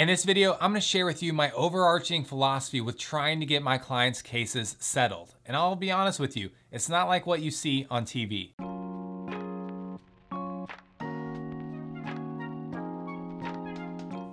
In this video, I'm gonna share with you my overarching philosophy with trying to get my clients' cases settled. And I'll be honest with you, it's not like what you see on TV.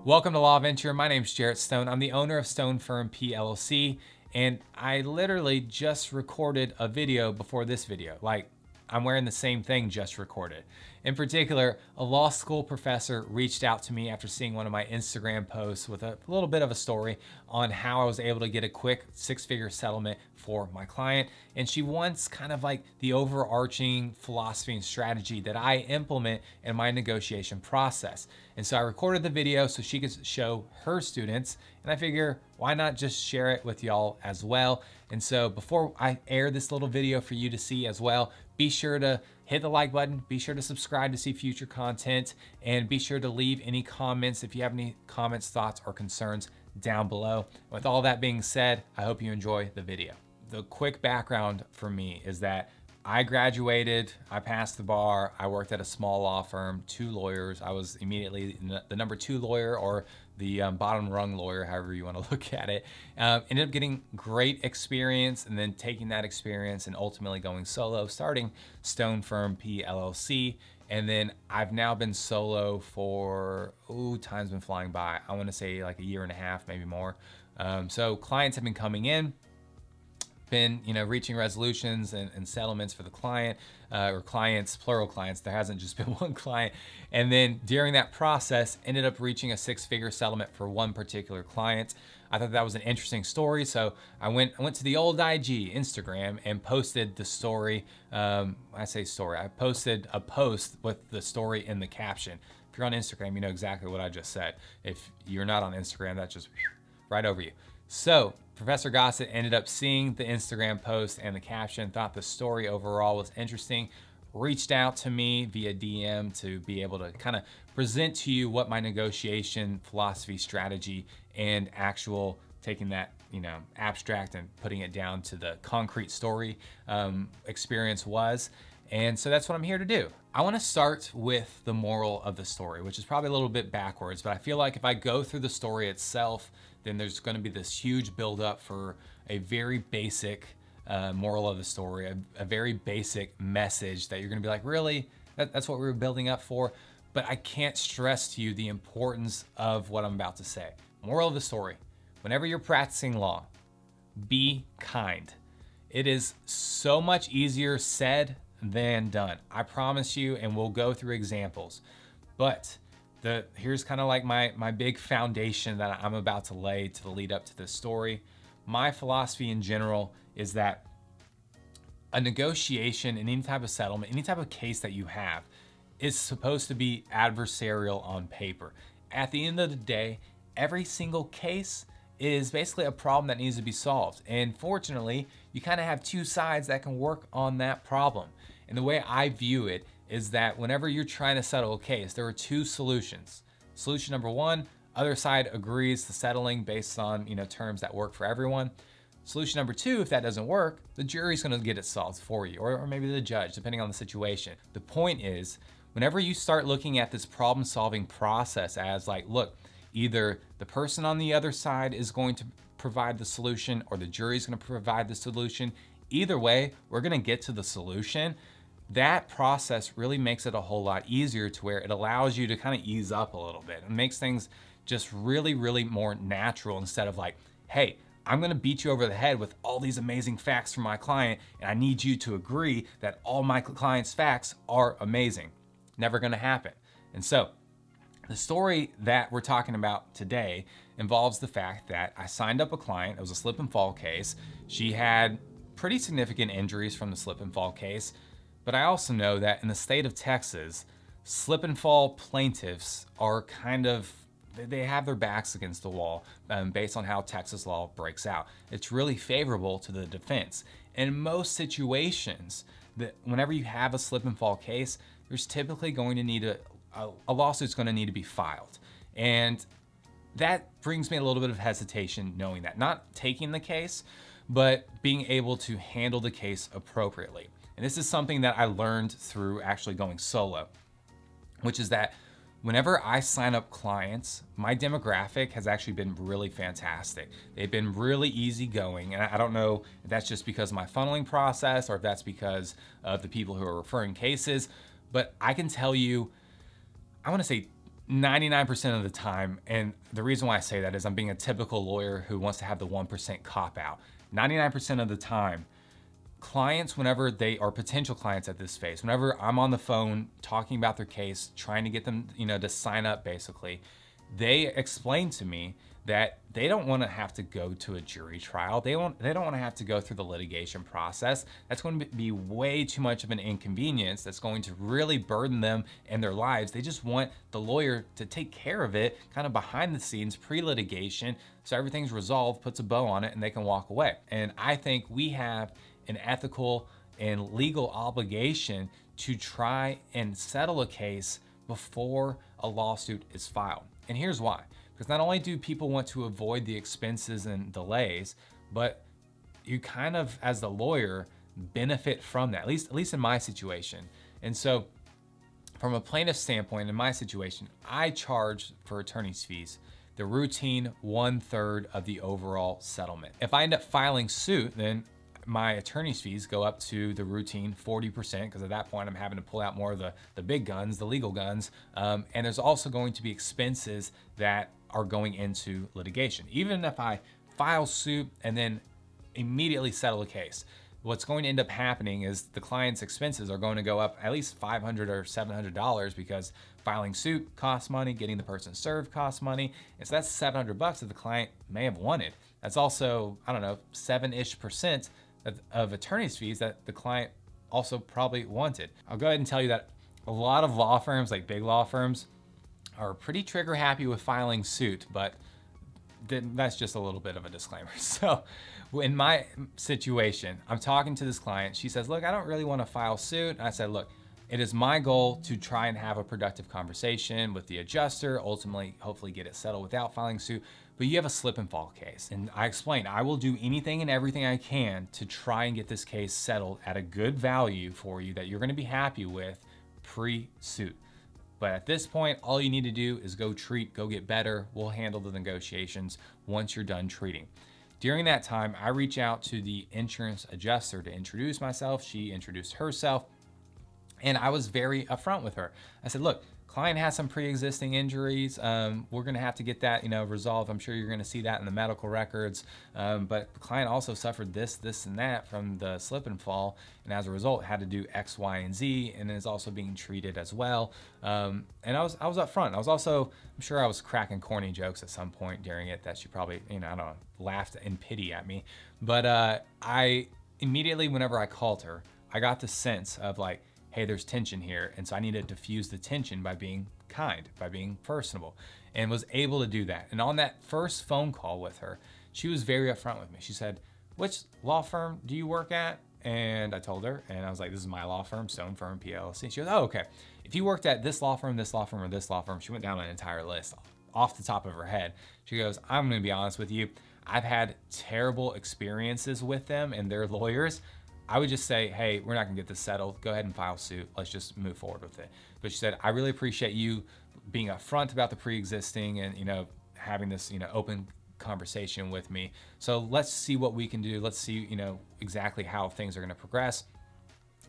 Welcome to Law Venture. My name is Jarrett Stone. I'm the owner of Stone Firm PLLC, and I literally just recorded a video before this video. Like, I'm wearing the same thing just recorded. In particular, a law school professor reached out to me after seeing one of my Instagram posts with a little bit of a story on how I was able to get a quick six figure settlement for my client. And she wants kind of like the overarching philosophy and strategy that I implement in my negotiation process. And so I recorded the video so she could show her students. And I figure, why not just share it with y'all as well? And so before I air this little video for you to see as well, be sure to hit the like button, be sure to subscribe to see future content, and be sure to leave any comments if you have any comments, thoughts, or concerns down below. With all that being said, I hope you enjoy the video. The quick background for me is that I graduated, I passed the bar, I worked at a small law firm, two lawyers. I was immediately the number two lawyer or the um, bottom rung lawyer, however you want to look at it. Um, ended up getting great experience and then taking that experience and ultimately going solo, starting Stone Firm PLLC. And then I've now been solo for, ooh, time's been flying by. I want to say like a year and a half, maybe more. Um, so clients have been coming in been you know reaching resolutions and, and settlements for the client uh, or clients plural clients. There hasn't just been one client. And then during that process ended up reaching a six figure settlement for one particular client. I thought that was an interesting story. So i went i went to the old ig instagram and posted the story um, i say story i posted a post with the story in the caption. If you're on instagram you know exactly what i just said. If you're not on instagram that's just right over you. So Professor Gossett ended up seeing the Instagram post and the caption, thought the story overall was interesting, reached out to me via DM to be able to kind of present to you what my negotiation philosophy, strategy, and actual taking that you know abstract and putting it down to the concrete story um, experience was. And so that's what I'm here to do. I wanna start with the moral of the story, which is probably a little bit backwards, but I feel like if I go through the story itself, then there's gonna be this huge buildup for a very basic uh, moral of the story, a, a, very basic message that you're gonna be like, really? That, that's what we were building up for? But I can't stress to you the importance of what I'm about to say. Moral of the story, whenever you're practicing law, be kind. It is so much easier said than done. I promise you, and we'll go through examples. But the here's kind of like my, my big foundation that I'm about to lay to the lead up to this story. My philosophy in general is that a negotiation and any type of settlement, any type of case that you have is supposed to be adversarial on paper. At the end of the day, every single case is basically a problem that needs to be solved. And fortunately, you kind of have two sides that can work on that problem. And the way I view it is that whenever you're trying to settle a case, there are two solutions. Solution number one, other side agrees to settling based on you know terms that work for everyone. Solution number two, if that doesn't work, the jury's gonna get it solved for you, or, or maybe the judge, depending on the situation. The point is, whenever you start looking at this problem solving process as like, look, either the person on the other side is going to provide the solution or the jury's gonna provide the solution, either way, we're gonna get to the solution that process really makes it a whole lot easier to where it allows you to kind of ease up a little bit and makes things just really, really more natural instead of like, hey, I'm gonna beat you over the head with all these amazing facts from my client, and I need you to agree that all my client's facts are amazing. Never gonna happen. And so, the story that we're talking about today involves the fact that I signed up a client, it was a slip and fall case. She had pretty significant injuries from the slip and fall case. But I also know that in the state of Texas, slip and fall plaintiffs are kind of they have their backs against the wall um, based on how Texas law breaks out. It's really favorable to the defense. In most situations, that whenever you have a slip and fall case, there's typically going to need a, a, a lawsuit's going to need to be filed. And that brings me a little bit of hesitation knowing that. Not taking the case, but being able to handle the case appropriately. And this is something that I learned through actually going solo, which is that whenever I sign up clients, my demographic has actually been really fantastic. They've been really easygoing. And I don't know if that's just because of my funneling process or if that's because of the people who are referring cases, but I can tell you, I wanna say 99% of the time, and the reason why I say that is I'm being a typical lawyer who wants to have the 1% cop out. 99% of the time, clients, whenever they are potential clients at this phase, whenever I'm on the phone talking about their case, trying to get them, you know, to sign up basically, they explain to me that they don't want to have to go to a jury trial. They don't they don't want to have to go through the litigation process. That's going to be way too much of an inconvenience. That's going to really burden them and their lives. They just want the lawyer to take care of it kind of behind the scenes pre-litigation so everything's resolved, puts a bow on it and they can walk away. And I think we have an ethical and legal obligation to try and settle a case before a lawsuit is filed. And here's why. Because not only do people want to avoid the expenses and delays, but you kind of, as the lawyer, benefit from that, at least, at least in my situation. And so from a plaintiff standpoint, in my situation, I charge for attorney's fees the routine one third of the overall settlement. If I end up filing suit, then my attorney's fees go up to the routine 40% because at that point I'm having to pull out more of the, the big guns, the legal guns. Um, and there's also going to be expenses that are going into litigation. Even if I file suit and then immediately settle a case, what's going to end up happening is the client's expenses are going to go up at least 500 or $700 because filing suit costs money, getting the person served costs money. And so that's 700 bucks that the client may have wanted. That's also, I don't know, seven-ish percent of, of attorney's fees that the client also probably wanted. I'll go ahead and tell you that a lot of law firms, like big law firms, are pretty trigger happy with filing suit, but that's just a little bit of a disclaimer. So in my situation, I'm talking to this client. She says, look, I don't really want to file suit. And I said, look, it is my goal to try and have a productive conversation with the adjuster, ultimately, hopefully get it settled without filing suit but you have a slip and fall case. And I explained, I will do anything and everything I can to try and get this case settled at a good value for you that you're gonna be happy with pre-suit. But at this point, all you need to do is go treat, go get better. We'll handle the negotiations once you're done treating. During that time, I reach out to the insurance adjuster to introduce myself. She introduced herself and I was very upfront with her. I said, look, client has some pre-existing injuries. Um, we're going to have to get that, you know, resolved. I'm sure you're going to see that in the medical records. Um, but client also suffered this, this, and that from the slip and fall, and as a result, had to do X, Y, and Z, and is also being treated as well. Um, and I was, I was upfront. I was also, I'm sure I was cracking corny jokes at some point during it that she probably, you know, I don't know, laughed in pity at me. But uh, I immediately, whenever I called her, I got the sense of like, hey, there's tension here. And so I need to diffuse the tension by being kind, by being personable, and was able to do that. And on that first phone call with her, she was very upfront with me. She said, which law firm do you work at? And I told her, and I was like, this is my law firm, Stone Firm PLC. She goes, oh, okay. If you worked at this law firm, this law firm, or this law firm, she went down an entire list off the top of her head. She goes, I'm gonna be honest with you. I've had terrible experiences with them and their lawyers. I would just say, hey, we're not gonna get this settled. Go ahead and file suit. Let's just move forward with it. But she said, I really appreciate you being upfront about the pre-existing and you know having this you know open conversation with me. So let's see what we can do. Let's see you know exactly how things are gonna progress.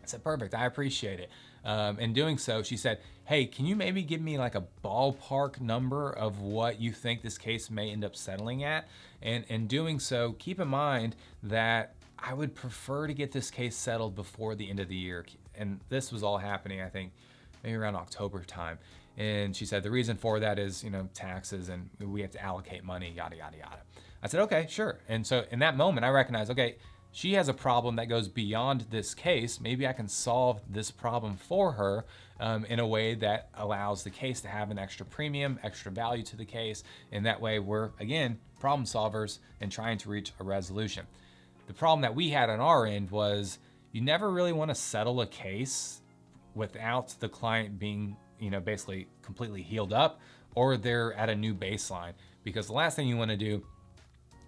I said, perfect. I appreciate it. Um, in doing so, she said, hey, can you maybe give me like a ballpark number of what you think this case may end up settling at? And in doing so, keep in mind that I would prefer to get this case settled before the end of the year. And this was all happening, I think, maybe around October time. And she said the reason for that is, you know, taxes and we have to allocate money, yada, yada, yada. I said, okay, sure. And so in that moment, I recognized, okay, she has a problem that goes beyond this case. Maybe I can solve this problem for her um, in a way that allows the case to have an extra premium, extra value to the case. And that way we're, again, problem solvers and trying to reach a resolution. The problem that we had on our end was you never really want to settle a case without the client being, you know, basically completely healed up or they're at a new baseline. Because the last thing you want to do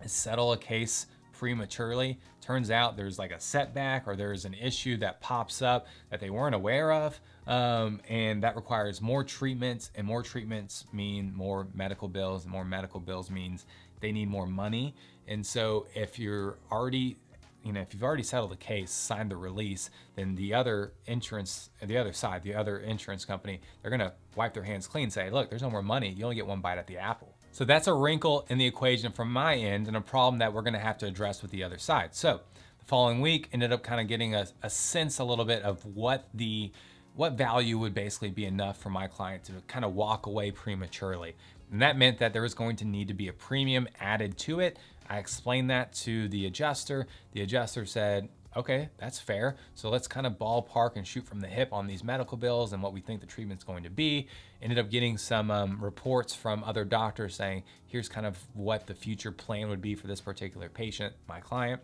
is settle a case prematurely. Turns out there's like a setback or there's an issue that pops up that they weren't aware of. Um, and that requires more treatments and more treatments mean more medical bills and more medical bills means they need more money. And so if you're already you know, if you've already settled the case, signed the release, then the other insurance, the other side, the other insurance company, they're gonna wipe their hands clean, say, look, there's no more money. You only get one bite at the apple. So that's a wrinkle in the equation from my end and a problem that we're gonna have to address with the other side. So the following week ended up kind of getting a, a sense a little bit of what the what value would basically be enough for my client to kind of walk away prematurely. And that meant that there was going to need to be a premium added to it. I explained that to the adjuster. The adjuster said, okay, that's fair. So let's kind of ballpark and shoot from the hip on these medical bills and what we think the treatment's going to be. Ended up getting some um, reports from other doctors saying, here's kind of what the future plan would be for this particular patient, my client.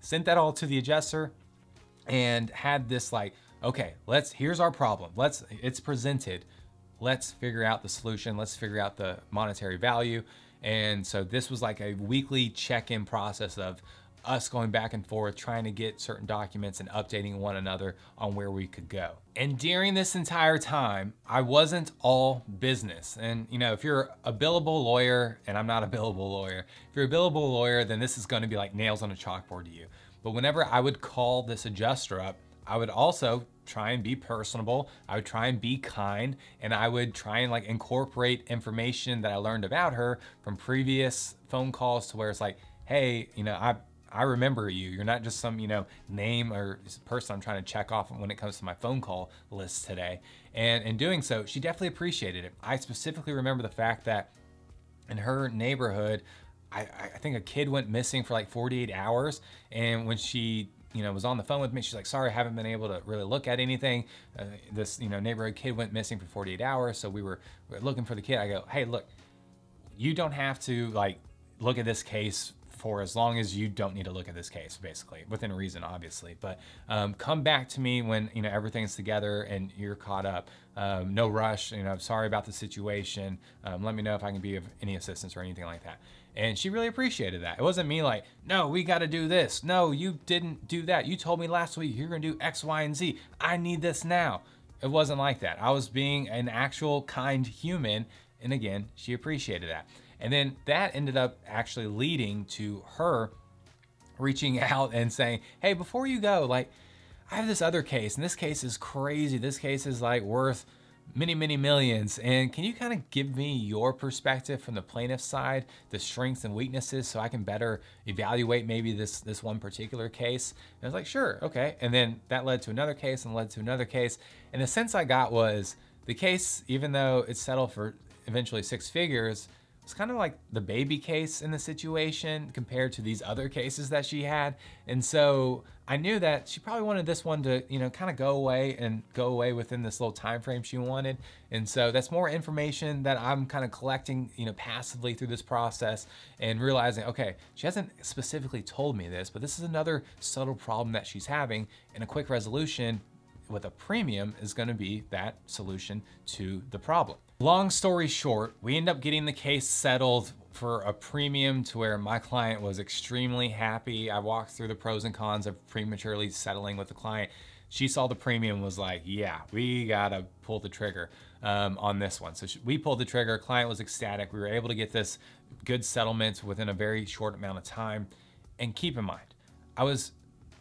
Sent that all to the adjuster and had this like, okay, let's, here's our problem. Let's, it's presented. Let's figure out the solution. Let's figure out the monetary value. And so this was like a weekly check-in process of us going back and forth, trying to get certain documents and updating one another on where we could go. And during this entire time, I wasn't all business. And you know, if you're a billable lawyer, and I'm not a billable lawyer, if you're a billable lawyer, then this is gonna be like nails on a chalkboard to you. But whenever I would call this adjuster up, I would also try and be personable. I would try and be kind and I would try and like incorporate information that I learned about her from previous phone calls to where it's like, hey, you know, I I remember you. You're not just some, you know, name or person I'm trying to check off when it comes to my phone call list today. And in doing so, she definitely appreciated it. I specifically remember the fact that in her neighborhood, I, I think a kid went missing for like 48 hours. And when she you know, was on the phone with me. She's like, sorry, I haven't been able to really look at anything. Uh, this, you know, neighborhood kid went missing for 48 hours. So we were, we were looking for the kid. I go, hey, look, you don't have to like look at this case for as long as you don't need to look at this case, basically, within reason, obviously. But um, come back to me when you know everything's together and you're caught up. Um, no rush. You know, sorry about the situation. Um, let me know if I can be of any assistance or anything like that. And she really appreciated that. It wasn't me like, no, we got to do this. No, you didn't do that. You told me last week you're going to do X, Y, and Z. I need this now. It wasn't like that. I was being an actual kind human. And again, she appreciated that. And then that ended up actually leading to her reaching out and saying, hey, before you go, like, I have this other case, and this case is crazy. This case is like worth many, many millions. And can you kind of give me your perspective from the plaintiff side, the strengths and weaknesses, so I can better evaluate maybe this this one particular case? And I was like, sure, okay. And then that led to another case and led to another case. And the sense I got was the case, even though it's settled for eventually six figures, it's kind of like the baby case in the situation compared to these other cases that she had. And so I knew that she probably wanted this one to, you know, kind of go away and go away within this little time frame she wanted. And so that's more information that I'm kind of collecting, you know, passively through this process and realizing, okay, she hasn't specifically told me this, but this is another subtle problem that she's having and a quick resolution with a premium is going to be that solution to the problem. Long story short, we end up getting the case settled for a premium to where my client was extremely happy. I walked through the pros and cons of prematurely settling with the client. She saw the premium was like, yeah, we gotta pull the trigger um, on this one. So we pulled the trigger, client was ecstatic. We were able to get this good settlement within a very short amount of time. And keep in mind, I was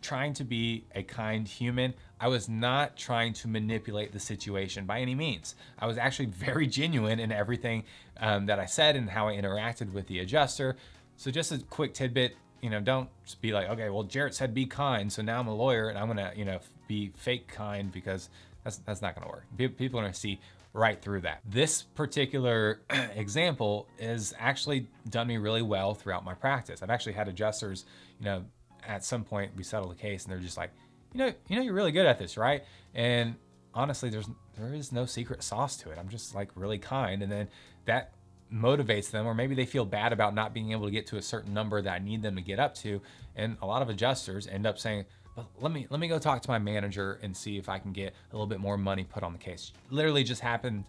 trying to be a kind human. I was not trying to manipulate the situation by any means. I was actually very genuine in everything um, that I said and how I interacted with the adjuster. So just a quick tidbit, you know, don't be like, okay, well, Jarrett said be kind, so now I'm a lawyer and I'm gonna, you know, be fake kind because that's that's not gonna work. People are gonna see right through that. This particular example has actually done me really well throughout my practice. I've actually had adjusters, you know, at some point we settle the case and they're just like, you know, you know, you're really good at this, right? And honestly, there's there is no secret sauce to it. I'm just like really kind, and then that motivates them, or maybe they feel bad about not being able to get to a certain number that I need them to get up to. And a lot of adjusters end up saying, well, let me let me go talk to my manager and see if I can get a little bit more money put on the case. Literally just happened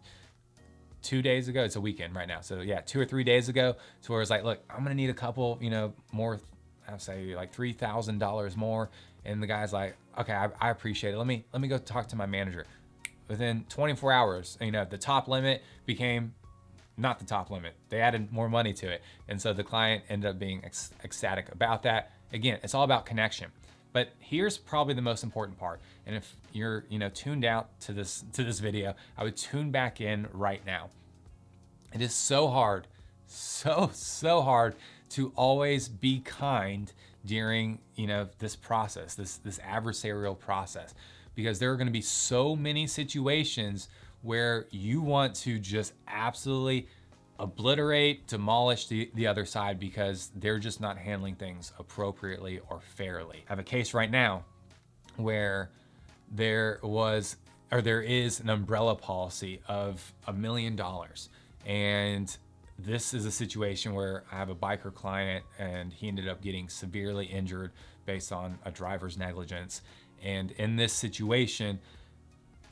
two days ago. It's a weekend right now. So yeah, two or three days ago to where it's like, look, I'm gonna need a couple, you know, more I say like $3,000 more. And the guy's like, okay, I, I appreciate it. Let me, let me go talk to my manager. Within 24 hours, you know, the top limit became not the top limit. They added more money to it. And so the client ended up being ec ecstatic about that. Again, it's all about connection. But here's probably the most important part. And if you're, you know, tuned out to this to this video, I would tune back in right now. It is so hard, so so hard to always be kind during, you know, this process, this this adversarial process because there are going to be so many situations where you want to just absolutely obliterate, demolish the, the other side because they're just not handling things appropriately or fairly. I have a case right now where there was, or there is an umbrella policy of a million dollars. And this is a situation where I have a biker client and he ended up getting severely injured based on a driver's negligence. And in this situation,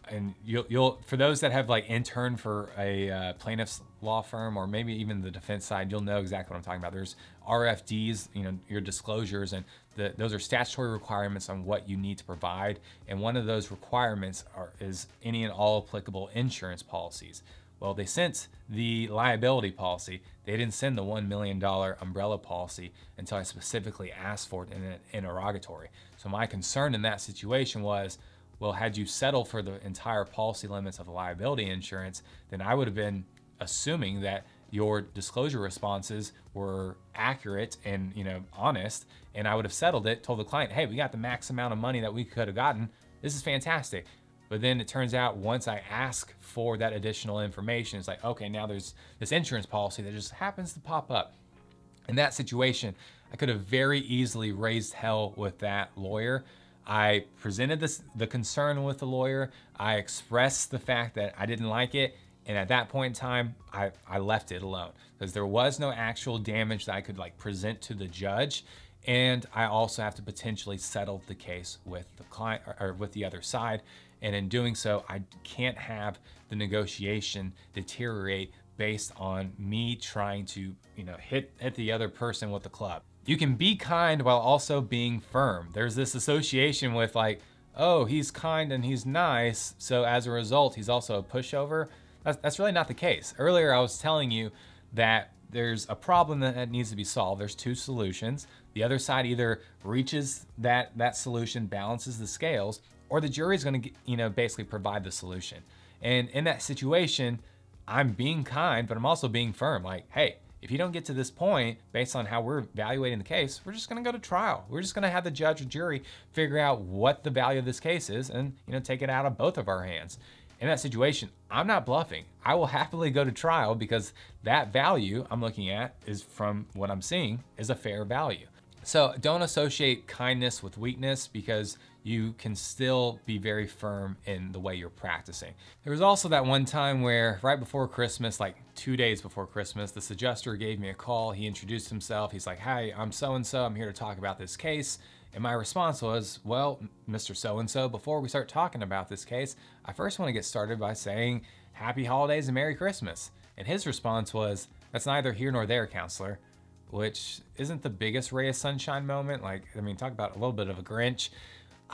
and you'll, you'll for those that have like interned for a uh, plaintiff's law firm or maybe even the defense side, you'll know exactly what I'm talking about. There's RFDs, you know, your disclosures, and the, those are statutory requirements on what you need to provide. And one of those requirements are, is any and all applicable insurance policies. Well, they sent the liability policy. They didn't send the $1 million umbrella policy until I specifically asked for it in an interrogatory. So my concern in that situation was, well, had you settled for the entire policy limits of liability insurance, then I would have been assuming that your disclosure responses were accurate and you know honest, and I would have settled it, told the client, hey, we got the max amount of money that we could have gotten. This is fantastic. But then it turns out once I ask for that additional information, it's like, okay, now there's this insurance policy that just happens to pop up. In that situation, I could have very easily raised hell with that lawyer I presented this, the concern with the lawyer. I expressed the fact that I didn't like it. And at that point in time, I, I left it alone because there was no actual damage that I could like present to the judge. And I also have to potentially settle the case with the client or, or with the other side. And in doing so, I can't have the negotiation deteriorate based on me trying to, you know, hit, hit the other person with the club. You can be kind while also being firm. There's this association with like, oh, he's kind and he's nice, so as a result, he's also a pushover. That's, that's really not the case. Earlier, I was telling you that there's a problem that needs to be solved. There's two solutions. The other side either reaches that, that solution, balances the scales, or the jury is going to, you know, basically provide the solution. And in that situation, I'm being kind, but I'm also being firm. Like, hey, if you don't get to this point, based on how we're evaluating the case, we're just going to go to trial. We're just going to have the judge or jury figure out what the value of this case is and, you know, take it out of both of our hands. In that situation, I'm not bluffing. I will happily go to trial because that value I'm looking at is from what I'm seeing is a fair value. So don't associate kindness with weakness because you can still be very firm in the way you're practicing. There was also that one time where right before Christmas, like two days before Christmas, this adjuster gave me a call. He introduced himself. He's like, hi, I'm so-and-so. I'm here to talk about this case. And my response was, well, Mr. So-and-so, before we start talking about this case, I first want to get started by saying happy holidays and Merry Christmas. And his response was, that's neither here nor there, counselor which isn't the biggest ray of sunshine moment. Like, I mean, talk about a little bit of a Grinch.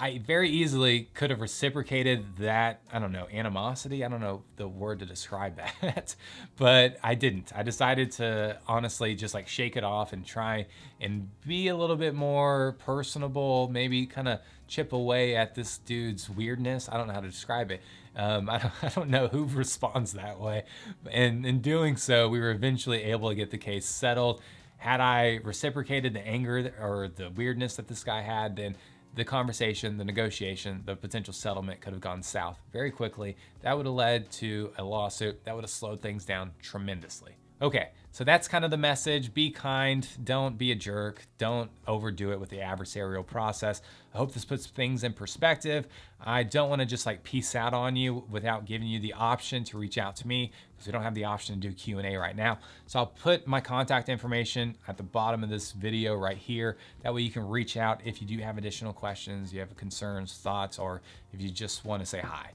I very easily could have reciprocated that, I don't know, animosity. I don't know the word to describe that, but I didn't. I decided to honestly just like shake it off and try and be a little bit more personable, maybe kind of chip away at this dude's weirdness. I don't know how to describe it. Um, I, don't, I don't know who responds that way. And in doing so, we were eventually able to get the case settled. Had I reciprocated the anger or the weirdness that this guy had, then the conversation, the negotiation, the potential settlement could have gone south very quickly. That would have led to a lawsuit that would have slowed things down tremendously. Okay, so that's kind of the message. Be kind, don't be a jerk, don't overdo it with the adversarial process. I hope this puts things in perspective. I don't wanna just like peace out on you without giving you the option to reach out to me because we don't have the option to do Q&A right now. So I'll put my contact information at the bottom of this video right here. That way you can reach out if you do have additional questions, you have concerns, thoughts, or if you just wanna say hi.